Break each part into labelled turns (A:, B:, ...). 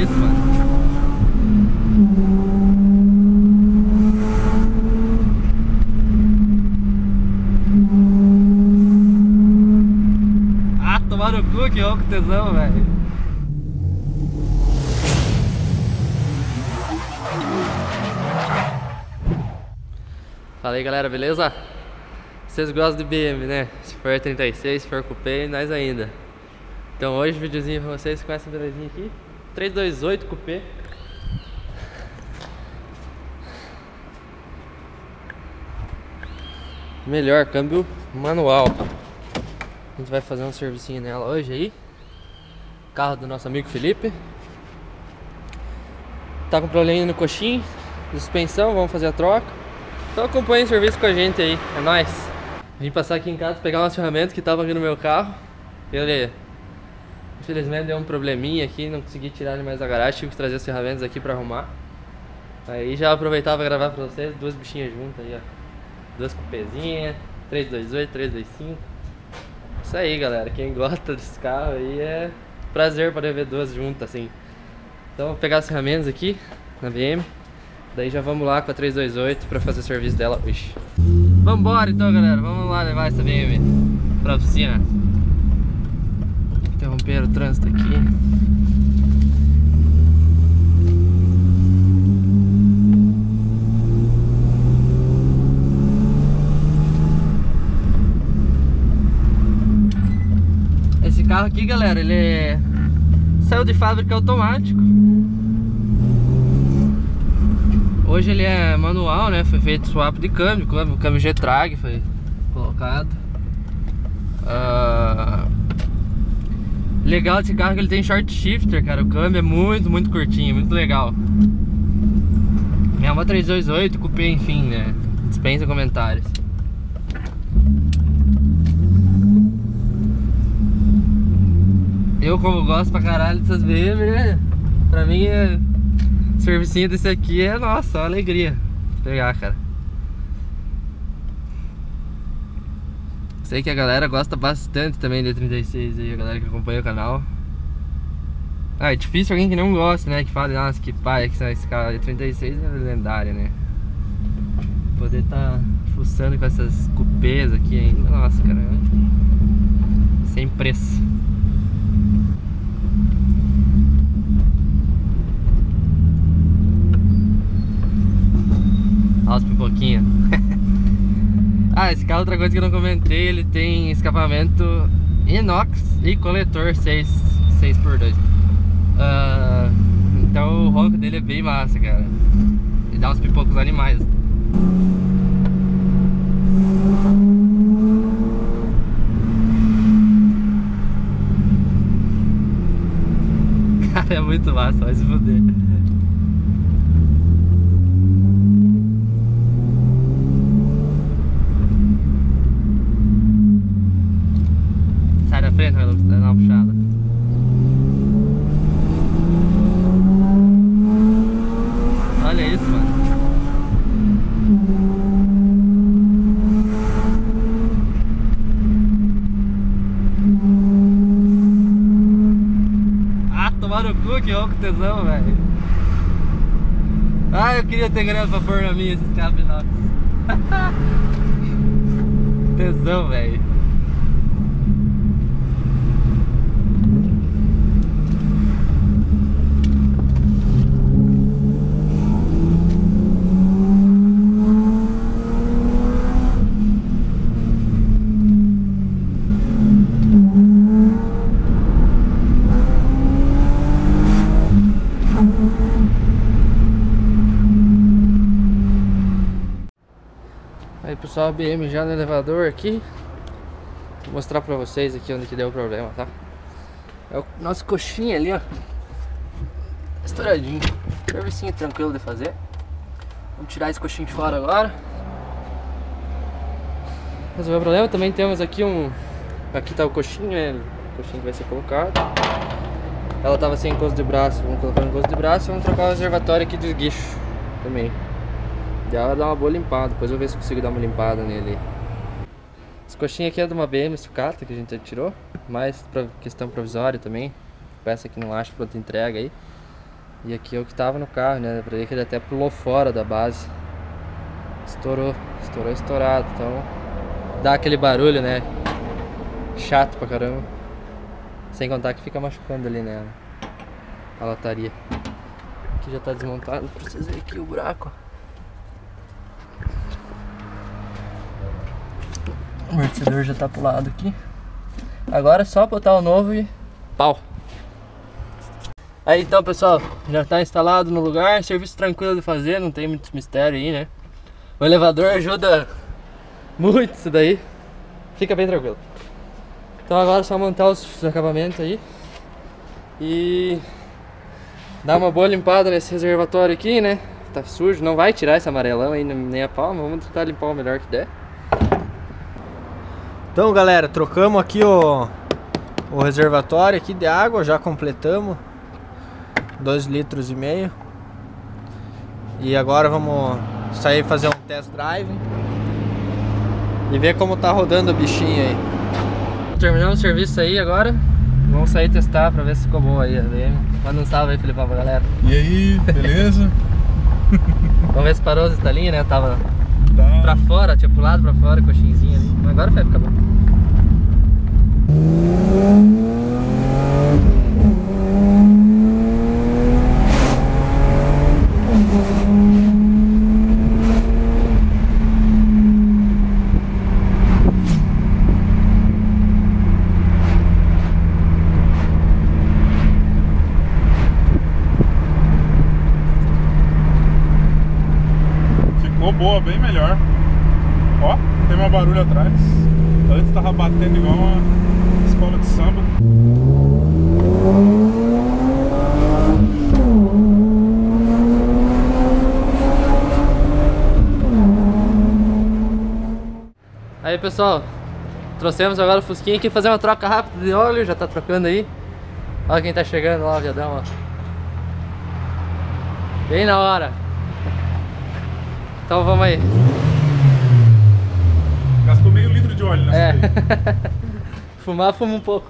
A: isso, mano. Ah, tomar no cu, que rouco tesão, velho. Fala aí galera, beleza? Vocês gostam de BM, né? Se for 36, se for Coupé, nós ainda. Então hoje, videozinho pra vocês com essa belezinha aqui 328 Coupé Melhor, câmbio manual. A gente vai fazer um servicinho nela hoje aí. Carro do nosso amigo Felipe. Tá com probleminha no coxinho Suspensão, vamos fazer a troca. Então acompanhe o serviço com a gente aí, é nóis. Vim passar aqui em casa pegar umas ferramentas que estavam aqui no meu carro. Ele Infelizmente deu um probleminha aqui, não consegui tirar ele mais da garagem, tive que trazer as ferramentas aqui pra arrumar. Aí já aproveitava gravar pra vocês, duas bichinhas juntas aí, ó. Duas cupezinhas, 328, 325. Isso aí, galera. Quem gosta desse carro aí é prazer poder ver duas juntas assim. Então vou pegar as ferramentas aqui na BM. Daí já vamos lá com a 328 pra fazer o serviço dela hoje. Vambora então, galera. Vamos lá levar essa BM pra oficina interromper o trânsito aqui. Esse carro aqui, galera, ele é... saiu de fábrica automático. Hoje ele é manual, né? Foi feito swap de câmbio, câmbio, câmbio G-Trag foi colocado. Uh... Legal desse carro é que ele tem short shifter, cara. O câmbio é muito, muito curtinho, muito legal. Minha moto 328, cupê, enfim, né? Dispensa comentários. Eu, como gosto pra caralho dessas BM, né? Pra mim, é... servicinho desse aqui é, nossa, uma alegria. Pegar, cara. Sei que a galera gosta bastante também de 36 aí, a galera que acompanha o canal. Ah, é difícil alguém que não gosta, né? Que fala, nossa, que pai, que esse cara de 36 é lendário, né? Poder tá fuçando com essas cupês aqui ainda, nossa, cara. Sem preço. Olha os pipoquinhos. Ah, esse carro, outra coisa que eu não comentei, ele tem escapamento inox e coletor 6, 6x2 uh, Então o ronco dele é bem massa, cara. E dá uns pipocos animais. Cara, é muito massa, vai se fuder frente, vai dar uma puxada. Olha isso, mano. Ah, tomar no cu, que rouco tesão, velho. Ah, eu queria ter grana pra pôr na minha esses inox. tesão, velho. Pessoal, a BM já no elevador aqui. Vou mostrar pra vocês aqui onde que deu o problema, tá? É o nosso coxinha ali, ó. Estouradinho. Servicinho tranquilo de fazer. Vamos tirar esse coxinho de fora agora. Resolver o problema, também temos aqui um Aqui tá o coxinho, né? O coxinho que vai ser colocado. Ela tava sem encosto de braço, vamos colocar um encosto de braço Vamos trocar o reservatório aqui do esguicho Também é dar uma boa limpada, depois eu vou ver se consigo dar uma limpada nele. Esse coxinha aqui é de uma BM sucata que a gente tirou, mas pra questão provisória também. Peça que não acha pronta entrega aí. E aqui é o que tava no carro, né? Pra ver que ele até pulou fora da base. Estourou, estourou estourado, então dá aquele barulho, né? Chato pra caramba. Sem contar que fica machucando ali, né? A lataria. Aqui já tá desmontado, vocês verem aqui o buraco, O amortecedor já tá pro lado aqui. Agora é só botar o novo e pau. Aí então pessoal, já tá instalado no lugar, serviço tranquilo de fazer, não tem muito mistério aí, né? O elevador ajuda muito isso daí, fica bem tranquilo. Então agora é só montar os acabamentos aí e dar uma boa limpada nesse reservatório aqui, né? Tá sujo, não vai tirar esse amarelão aí nem a palma, vamos tentar limpar o melhor que der.
B: Então galera, trocamos aqui o, o reservatório aqui de água, já completamos. 2 litros e meio. E agora vamos sair fazer um test drive E ver como tá rodando o bichinho aí.
A: Terminamos o serviço aí agora. Vamos sair testar pra ver se ficou boa aí a VM Manda um salve aí Filipão pra galera.
C: E aí, beleza?
A: vamos ver se parou os estalinhos né, tava tá. pra fora, tinha pulado pra fora, coxinzinha ali. Agora vai ficar bom
C: Ficou boa, bem melhor. Ó, tem mais barulho atrás. Antes tava batendo igual uma escola de samba.
A: Aí pessoal, trouxemos agora o Fusquinha aqui fazer uma troca rápida de óleo, já tá trocando aí. Olha quem tá chegando lá, viadão, ó. Bem na hora. Então vamos aí.
C: Gastou meio litro de óleo nessa
A: É. Fumar, fuma um pouco.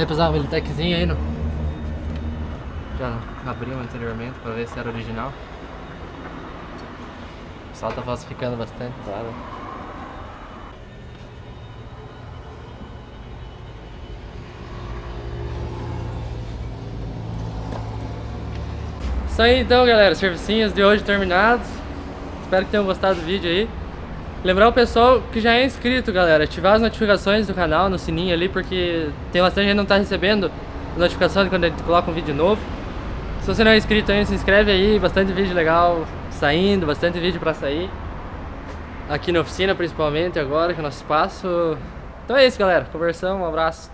A: Aí pessoal, ele techzinho aí no. Já abriu anteriormente pra ver se era original. O pessoal tá falsificando bastante, claro. Isso aí então galera, servicinhos de hoje terminados. Espero que tenham gostado do vídeo aí. Lembrar o pessoal que já é inscrito, galera, ativar as notificações do canal no sininho ali, porque tem bastante gente que não tá recebendo notificação quando a gente coloca um vídeo novo. Se você não é inscrito ainda, se inscreve aí, bastante vídeo legal saindo, bastante vídeo pra sair. Aqui na oficina, principalmente agora, que é o nosso espaço. Então é isso, galera. Conversão, um abraço.